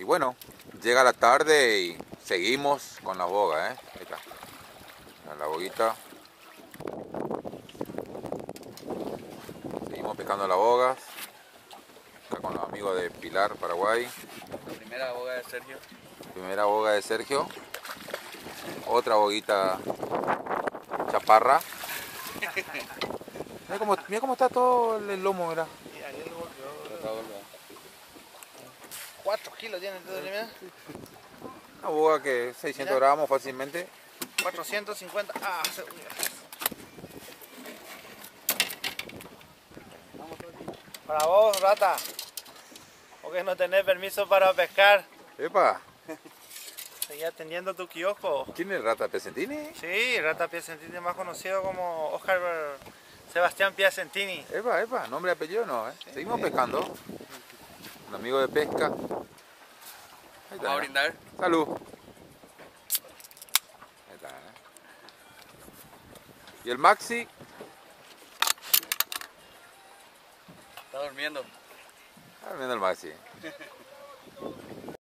Y bueno, llega la tarde y seguimos con la boga, ¿eh? Ahí está. La boguita. Seguimos pescando las bogas. Acá con los amigos de Pilar, Paraguay. La primera boga de Sergio. Primera boga de Sergio. Otra boguita chaparra. Mira cómo, mira cómo está todo el lomo, mira. Y ahí el volvió. Trata de volver. 4 kilos tiene mira. Una boga que 600 Mira. gramos fácilmente. 450. Ah, se- Para vos, rata. Porque no tenés permiso para pescar. Epa, Seguí atendiendo tu kiosco. ¿quién es Rata Pesentini? Sí, Rata Piacentini, más conocido como Oscar Sebastián Piacentini. Epa, epa, nombre y apellido no, ¿eh? Seguimos pescando. Un amigo de pesca. Ahí Vamos está, a ¿eh? brindar. Salud. Ahí está, ¿eh? Y el Maxi, Está durmiendo. está viendo el Maxi.